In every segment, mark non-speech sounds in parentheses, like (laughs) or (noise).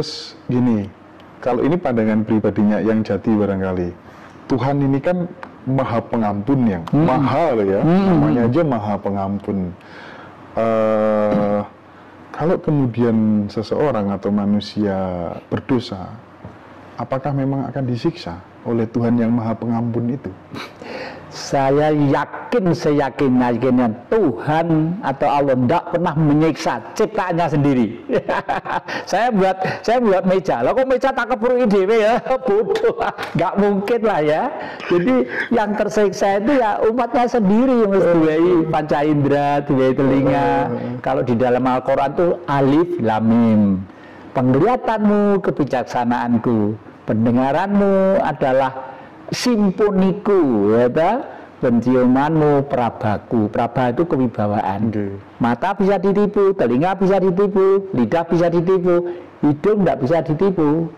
terus gini, kalau ini pandangan pribadinya yang jati barangkali. Tuhan ini kan maha pengampun yang Hmm. maha loh ya, namanya aja maha pengampun. Eh, kalau kemudian seseorang atau manusia berdosa, apakah memang akan disiksa oleh Tuhan yang maha pengampun itu? (laughs) Saya yakin seyakin yakinnya Tuhan atau Allah tidak pernah menyiksa ciptaannya sendiri. (laughs) saya buat saya buat meja. Lah kok meja tak kepuru dewe ya? (laughs) Bodoh. nggak mungkin lah ya. Jadi yang tersiksa itu ya umatnya sendiri yang duwei panca indera, duwei telinga. Kalau di dalam Al-Qur'an tuh alif lam mim. Penglihatanmu kebijaksanaanku, pendengaranmu adalah simponiku ya ta? penciumanmu prabaku. Praba itu kewibawaan. Mata bisa ditipu telinga bisa ditipu lidah bisa ditipu hidung tidak bisa ditipu.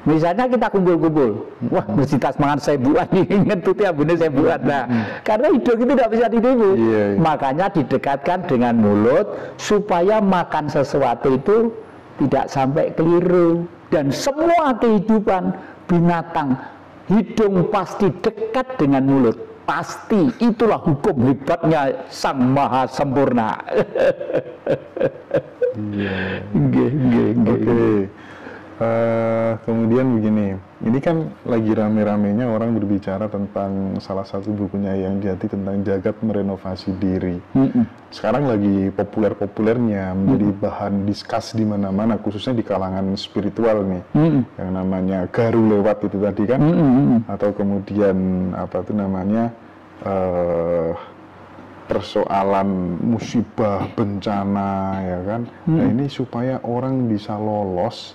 Misalnya kita kumpul-kumpul wah mesti tas mangan sebuan inget (laughs) tuh tiap bulan sebuan nah. Karena hidung itu tidak bisa ditipu. Iya, iya. makanya didekatkan dengan mulut supaya makan sesuatu itu tidak sampai keliru. Dan semua kehidupan binatang hidung pasti dekat dengan mulut. Pasti itulah hukum hebatnya sang maha sempurna. (laughs) Nggih, nggih, Eh, kemudian begini, ini kan lagi rame-ramenya orang berbicara tentang salah satu bukunya yang jati tentang jagat merenovasi diri. Mm-mm. Sekarang lagi populer-populernya menjadi bahan diskus di mana-mana, khususnya di kalangan spiritual nih, Mm-mm. yang namanya garu lewat itu tadi kan, Mm-mm, mm-mm. atau kemudian apa itu namanya eh persoalan musibah bencana ya kan nah ini supaya orang bisa lolos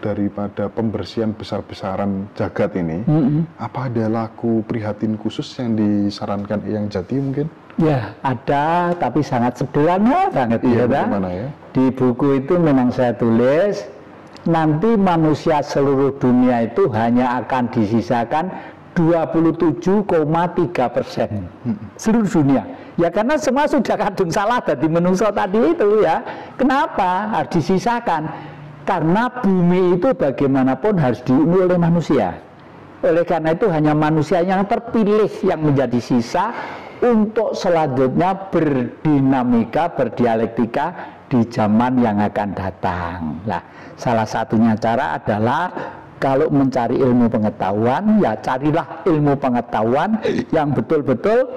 daripada pembersihan besar-besaran jagat ini Mm-mm. apa ada laku prihatin khusus yang disarankan yang jati mungkin Ya, ada tapi sangat sederhana banget Iya, ya, ya? Di buku itu memang saya tulis nanti manusia seluruh dunia itu hanya akan disisakan 27,3 persen seluruh dunia. Ya karena semua sudah kadung salah dari menungso tadi itu ya. Kenapa harus disisakan? Karena bumi itu bagaimanapun harus dihuni oleh manusia. Oleh karena itu hanya manusia yang terpilih yang menjadi sisa untuk selanjutnya berdinamika, berdialektika di zaman yang akan datang. Nah, salah satunya cara adalah kalau mencari ilmu pengetahuan, ya carilah ilmu pengetahuan yang betul-betul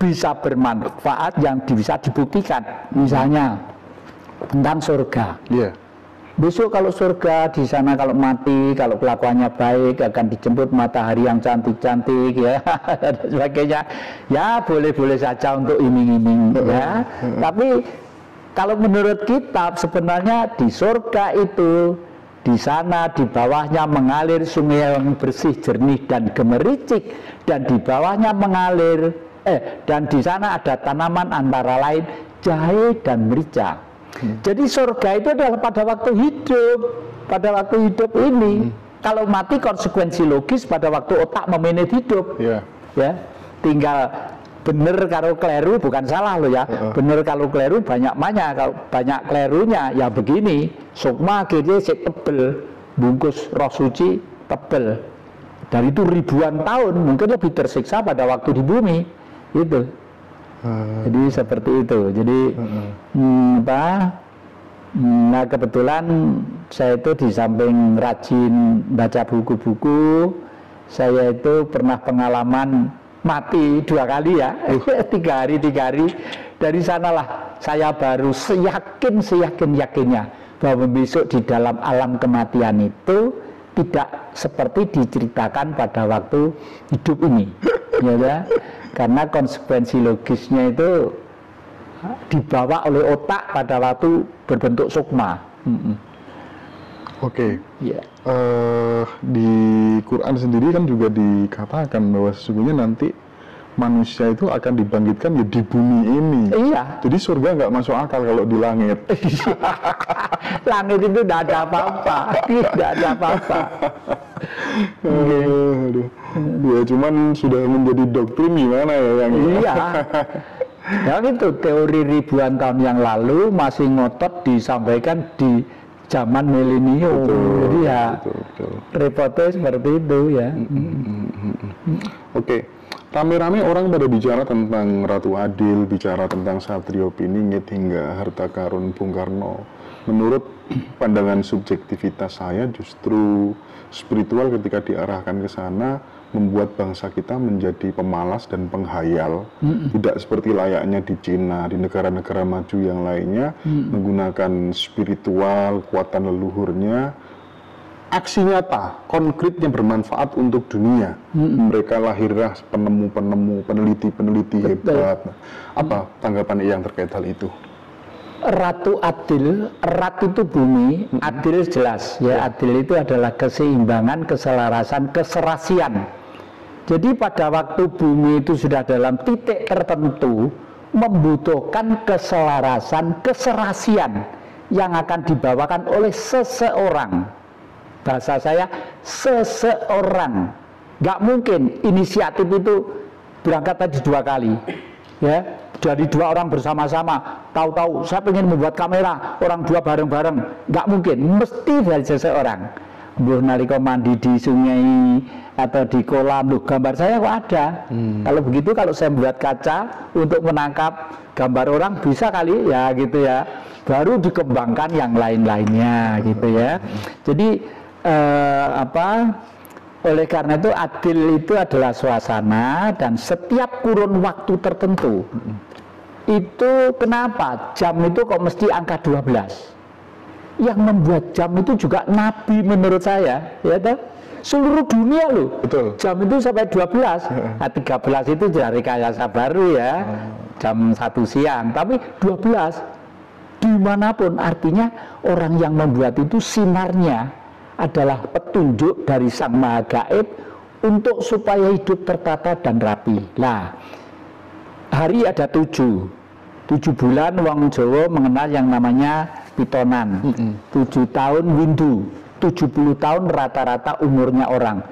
bisa bermanfaat, yang bisa dibuktikan. Misalnya tentang surga. Iya. Besok kalau surga di sana kalau mati, kalau kelakuannya baik akan dijemput matahari yang cantik-cantik ya (laughs) dan sebagainya. Ya boleh-boleh saja untuk iming-iming ya. Tapi kalau menurut kitab sebenarnya di surga itu di sana di bawahnya mengalir sungai yang bersih, jernih dan gemericik dan di bawahnya mengalir eh dan di sana ada tanaman antara lain jahe dan merica. Jadi surga itu adalah pada waktu hidup, pada waktu hidup ini. Kalau mati konsekuensi logis pada waktu otak memanage hidup. Iya. Ya, tinggal bener kalau keliru bukan salah loh ya. Bener kalau keliru banyak mana kalau banyak kelirunya ya begini. Sukma akhirnya si tebel, bungkus roh suci tebel. Dan itu ribuan tahun mungkin lebih tersiksa pada waktu di bumi. Itu. Eh, Jadi seperti itu. Jadi hmm, apa? Hmm, Nah kebetulan saya itu di samping rajin baca buku-buku, saya itu pernah pengalaman mati dua kali ya, (laughs) tiga hari tiga hari. Dari sanalah saya baru seyakin seyakin yakinnya bahwa besok di dalam alam kematian itu tidak seperti diceritakan pada waktu hidup ini, (coughs) ya kan? karena konsekuensi logisnya itu dibawa oleh otak pada waktu berbentuk sukma. Mm-mm. Oke. Iya. Eh, di Quran sendiri kan juga dikatakan bahwa sesungguhnya nanti manusia itu akan dibangkitkan ya di bumi ini. Iya. Jadi surga nggak masuk akal kalau di langit. (laughs) Langit itu tidak ada apa-apa, tidak ada apa-apa. Aduh. Ya cuman sudah menjadi doktrin gimana ya yang Iya. Ya itu teori ribuan tahun yang lalu masih ngotot disampaikan di zaman milenium. Jadi ya betul, betul. repotnya seperti itu ya. Oke, rame-rame orang pada bicara tentang Ratu Adil, bicara tentang Satrio Piningit hingga harta karun Bung Karno. Menurut (clears throat) pandangan subjektivitas saya justru spiritual ketika diarahkan ke sana membuat bangsa kita menjadi pemalas dan penghayal. Tidak seperti layaknya di Cina, di negara-negara maju yang lainnya menggunakan spiritual, kekuatan leluhurnya aksi nyata, konkret yang bermanfaat untuk dunia. Mereka lahirlah penemu-penemu, peneliti-peneliti hebat. Apa tanggapan yang terkait hal itu? Ratu Adil, Ratu itu bumi, Adil jelas ya. Adil itu adalah keseimbangan, keselarasan, keserasian. Jadi pada waktu bumi itu sudah dalam titik tertentu membutuhkan keselarasan, keserasian yang akan dibawakan oleh seseorang. Bahasa saya seseorang. Gak mungkin inisiatif itu berangkat tadi dua kali. Ya, dari dua orang bersama-sama. Tahu-tahu saya ingin membuat kamera orang dua bareng-bareng. Nggak mungkin mesti dari seseorang. Buh nalika mandi di sungai atau di kolam loh gambar saya kok ada? Kalau begitu kalau saya membuat kaca untuk menangkap gambar orang bisa kali ya gitu ya. Baru dikembangkan yang lain-lainnya gitu ya. Jadi eh, apa? Oleh karena itu adil itu adalah suasana dan setiap kurun waktu tertentu. Itu kenapa? Jam itu kok mesti angka 12 yang membuat jam itu juga nabi menurut saya ya toh? Seluruh dunia loh. Betul. jam itu sampai 12 nah, 13 itu dari rekayasa baru ya. Jam satu siang. Tapi 12 di mana pun. Artinya orang yang membuat itu sinarnya adalah petunjuk dari sang maha gaib untuk supaya hidup tertata dan rapi. Nah hari ada tujuh. Tujuh bulan wong Jawa mengenal yang namanya pitonan. Tujuh tahun windu. 70 tahun rata-rata umurnya orang.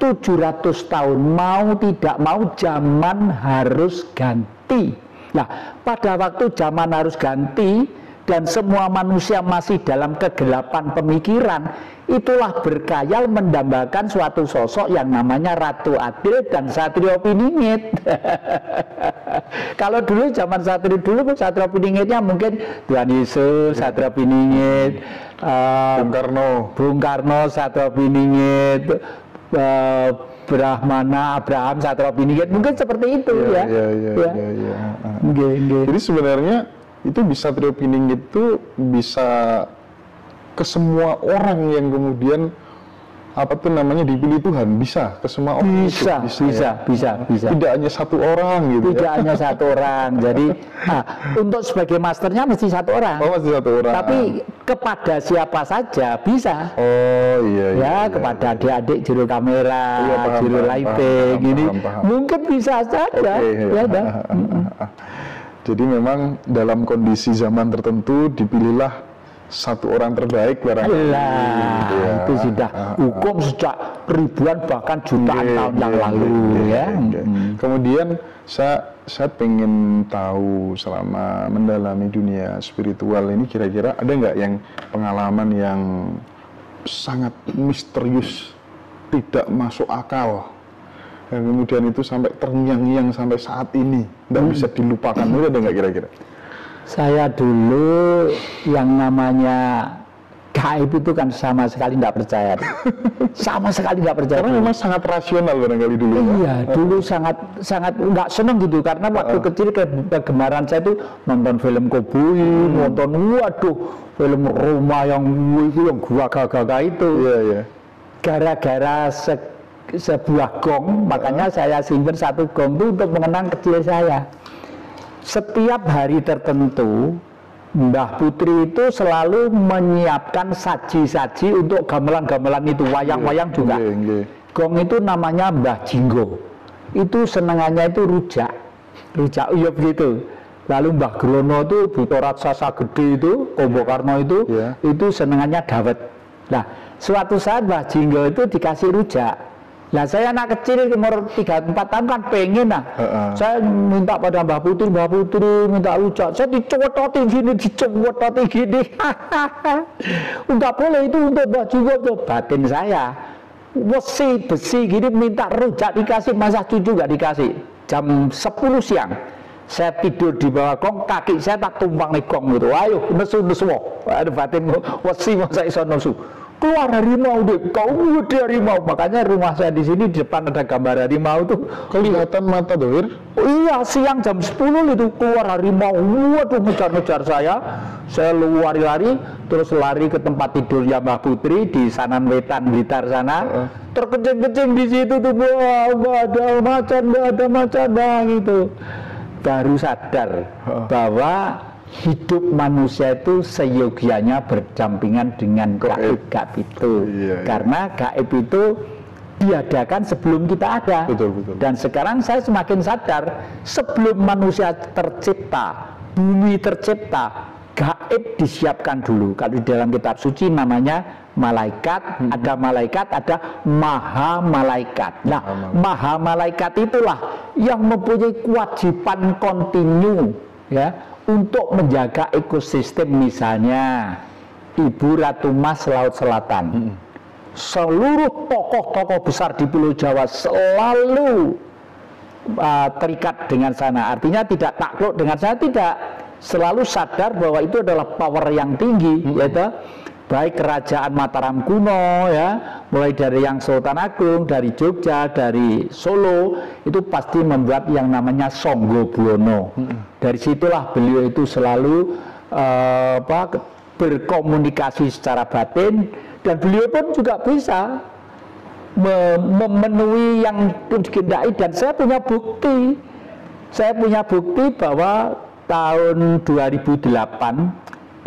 700 tahun mau tidak mau zaman harus ganti. Nah pada waktu zaman harus ganti dan semua manusia masih dalam kegelapan pemikiran itulah berkayal mendambakan suatu sosok yang namanya Ratu Adil dan Satrio Piningit (laughs) kalau dulu zaman Satrio dulu Satrio Piningitnya mungkin Tuhan Yesus Satrio Piningit eh, Bung Karno. Bung Karno Satrio Piningit eh, Brahmana Abraham Satrio Piningit mungkin seperti itu ya Iya, iya, Ya. iya, iya. Jadi sebenarnya itu bisa trio pinning itu bisa ke semua orang yang kemudian apa tuh namanya dipilih Tuhan. Bisa ke semua orang itu, bisa bisa ya. bisa bisa. Tidak hanya satu orang gitu tidak ya hanya satu orang. (laughs) Jadi nah, untuk sebagai masternya mesti satu orang. Oh masih satu orang. Tapi kepada siapa saja bisa. Oh iya iya, ya iya, kepada adik-adik juru kamera, Iya, paham, juru lighting paham, ini paham, paham. mungkin bisa saja Oke, ya. dah. (laughs) Jadi memang dalam kondisi zaman tertentu dipilihlah satu orang terbaik barangkali. Lah, gitu ya. itu sudah hukum sejak ribuan bahkan jutaan Oke, tahun yang oke, lalu oke, ya. oke. Kemudian saya saya pengen tahu selama mendalami dunia spiritual ini kira-kira ada nggak yang pengalaman yang sangat misterius, tidak masuk akal, yang kemudian itu sampai terngiang-ngiang sampai saat ini, nggak bisa dilupakan, itu ada nggak kira-kira? Saya dulu yang namanya gaib itu kan sama sekali tidak percaya. (laughs) sama sekali tidak percaya. Karena memang sangat rasional barangkali dulu. Pak. Iya, dulu sangat sangat nggak seneng gitu karena waktu kecil ke- kegemaran saya itu nonton film koboi, nonton waduh film Roma yang itu yang gua gagah itu. Iya, iya. Gara-gara se- sebuah gong, makanya saya simpen satu gong itu untuk mengenang kecil saya. Setiap hari tertentu Mbah Putri itu selalu menyiapkan saji-saji untuk gamelan-gamelan itu, wayang-wayang juga. Gong itu namanya Mbah Jinggo. Itu senengannya itu rujak. Rujak uyup gitu. Lalu Mbah Grono itu buto raksasa gede itu, Kombo Karno itu, Iya. itu senengannya dawet. Nah, suatu saat Mbah Jinggo itu dikasih rujak. Lah saya anak kecil umur 3 4 tahun kan pengen nah. Heeh. Saya minta pada Mbah Putri, Mbah Putri minta rujak. Saya dicototin gini, dicototin gini. (laughs) Enggak boleh itu untuk Mbah juga tuh batin saya. Besi besi gini minta rujak dikasih masa cucu nggak dikasih. Jam 10 siang saya tidur di bawah kong, kaki saya tak tumpang nih kong gitu. Ayo, nesu nesu, ada batin wesi mau saya iso nesu keluar harimau deh kau gede harimau makanya rumah saya di sini di depan ada gambar harimau tuh kelihatan mata doir? Oh, iya siang jam 10 itu keluar harimau waduh ngejar-ngejar saya. Saya lari-lari terus lari ke tempat tidur Mbah Putri di Sanan Wetan Blitar sana. Uh. terkecing-kecing di situ tuh wah nggak ada macan ada macan. Nah, gitu. Baru sadar uh. bahwa hidup manusia itu seyogianya berdampingan dengan gaib-gaib itu. Iya, iya. Karena gaib itu diadakan sebelum kita ada. Betul, betul. Dan sekarang saya semakin sadar sebelum manusia tercipta, bumi tercipta, gaib disiapkan dulu. Kalau di dalam kitab suci namanya malaikat, hmm. ada malaikat, ada maha malaikat. Nah, maha malaikat itulah yang mempunyai kewajiban kontinu ya untuk menjaga ekosistem misalnya Ibu Ratu Mas Laut Selatan. Hmm. Seluruh tokoh-tokoh besar di Pulau Jawa selalu uh, terikat dengan sana. Artinya tidak takluk dengan sana, tidak selalu sadar bahwa itu adalah power yang tinggi, hmm. yaitu baik kerajaan Mataram kuno ya, mulai dari yang Sultan Agung, dari Jogja, dari Solo itu pasti membuat yang namanya Songgo Buwono. Hmm. Dari situlah beliau itu selalu uh, apa, berkomunikasi secara batin dan beliau pun juga bisa memenuhi yang dikehendaki dan saya punya bukti. Saya punya bukti bahwa tahun 2008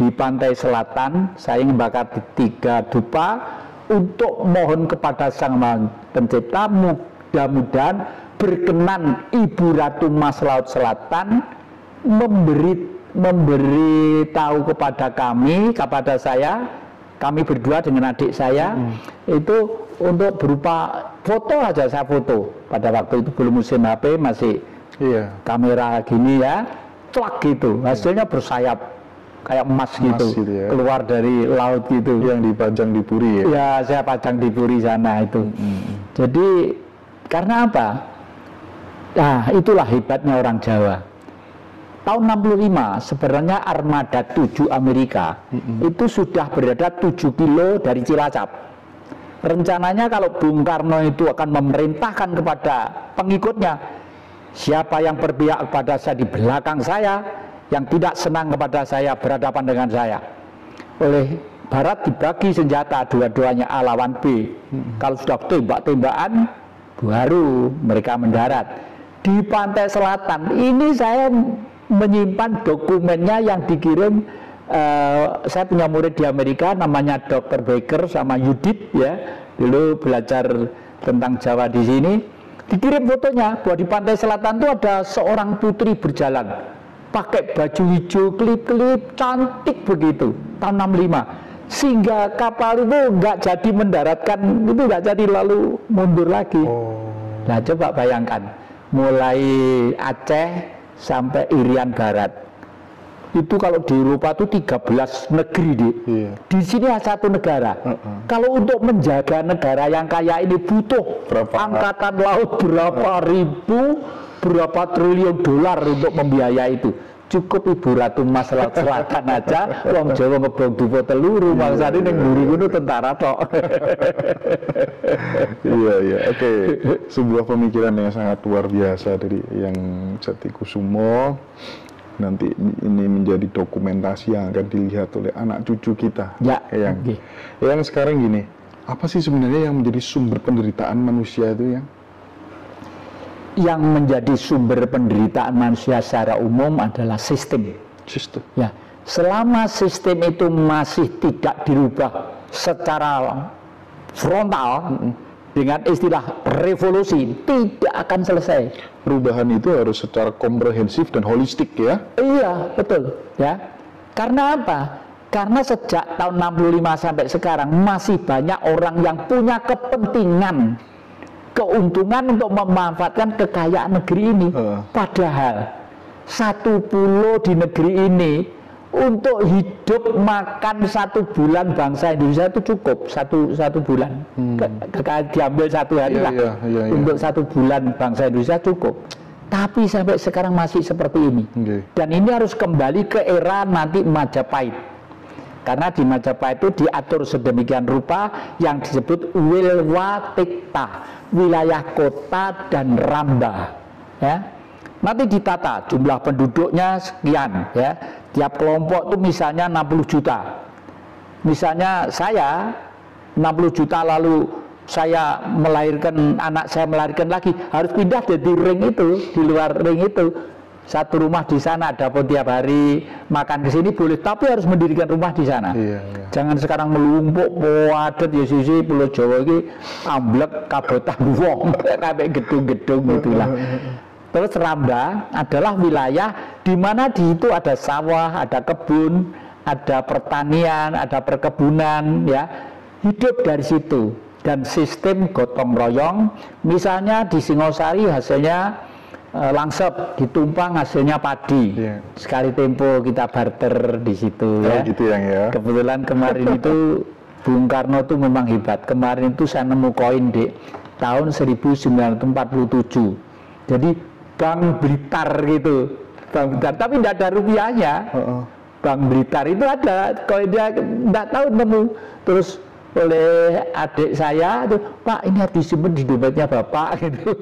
di pantai selatan saya membakar di tiga dupa untuk mohon kepada sang pencipta mudah-mudahan berkenan Ibu Ratu Mas Laut Selatan memberi memberi tahu kepada kami kepada saya kami berdua dengan adik saya hmm. itu untuk berupa foto aja saya foto pada waktu itu belum musim HP masih iya. kamera gini ya celak gitu hasilnya bersayap kayak emas, emas gitu, gitu ya. keluar dari laut gitu. Yang dipajang di Puri ya? Ya saya pajang di Puri sana itu. Hmm. jadi karena apa? Nah itulah hebatnya orang Jawa. Tahun 65 sebenarnya armada 7 Amerika hmm. itu sudah berada 7 kilo dari Cilacap. Rencananya kalau Bung Karno itu akan memerintahkan kepada pengikutnya siapa yang berpihak kepada saya di belakang saya yang tidak senang kepada saya berhadapan dengan saya. Oleh Barat dibagi senjata dua-duanya A lawan B. Hmm. Kalau sudah tembak-tembakan baru mereka mendarat. Di pantai selatan ini saya menyimpan dokumennya yang dikirim uh, saya punya murid di Amerika namanya Dr. Baker sama Yudit ya dulu belajar tentang Jawa di sini dikirim fotonya bahwa di pantai selatan itu ada seorang putri berjalan pakai baju hijau klip-klip cantik begitu tahun 65 sehingga kapal itu nggak jadi mendaratkan itu nggak jadi lalu mundur lagi oh. nah coba bayangkan mulai Aceh sampai Irian Barat itu kalau di Eropa itu 13 negeri di, iya. di sini satu negara. Uh -uh. Kalau untuk menjaga negara yang kaya ini butuh berapa angkatan laut berapa ribu berapa triliun dolar untuk membiayai itu? Cukup ibu ratu mas selatan aja. Wong jawa ngebrong dupo teluru bangsa ini yang buri gunung tentara tok. Iya iya. Oke sebuah pemikiran yang sangat luar biasa dari yang Jati Kusumo nanti ini menjadi dokumentasi yang akan dilihat oleh anak cucu kita. Ya yang okay. yang sekarang gini apa sih sebenarnya yang menjadi sumber penderitaan manusia itu yang yang menjadi sumber penderitaan manusia secara umum adalah sistem. Sistem. Ya, selama sistem itu masih tidak dirubah secara frontal mm -hmm. dengan istilah revolusi tidak akan selesai. Perubahan itu harus secara komprehensif dan holistik ya. Iya, betul, ya. Karena apa? Karena sejak tahun 65 sampai sekarang masih banyak orang yang punya kepentingan keuntungan untuk memanfaatkan kekayaan negeri ini. Heeh. Padahal satu pulau di negeri ini untuk hidup makan satu bulan bangsa Indonesia itu cukup satu satu bulan. Ke- ke- diambil satu hari Iya, lah iya, iya, iya. untuk satu bulan bangsa Indonesia cukup. Tapi sampai sekarang masih seperti ini. Oke. Dan ini harus kembali ke era nanti Majapahit. Karena di Majapahit itu diatur sedemikian rupa yang disebut Wilwatikta, wilayah kota dan ramba. Ya. Nanti ditata jumlah penduduknya sekian ya. Tiap kelompok itu misalnya 60 juta. Misalnya saya 60 juta lalu saya melahirkan anak saya melahirkan lagi harus pindah jadi ring itu di luar ring itu satu rumah di sana dapur tiap hari makan ke sini boleh tapi harus mendirikan rumah di sana. Iya, iya. jangan sekarang melumpuk padat ya sisi pulau Jawa ini amblek kabotan wong (laughs) sampai gedung-gedung itulah terus Ramba adalah wilayah di mana di itu ada sawah ada kebun ada pertanian ada perkebunan ya. Hidup dari situ. Dan sistem gotong royong misalnya di Singosari hasilnya langsep di Tumpang hasilnya padi. Iya. sekali tempo kita barter di situ Oh, ya. gitu yang ya. kebetulan kemarin (laughs) itu Bung Karno itu memang hebat. Kemarin itu saya nemu koin di tahun 1947 jadi Bank Blitar gitu. Bank Blitar tapi tidak ada rupiahnya. Heeh. Bank Blitar itu ada kalau dia tidak tahu nemu. Terus oleh adik saya tuh Pak ini harus disimpan di dompetnya bapak gitu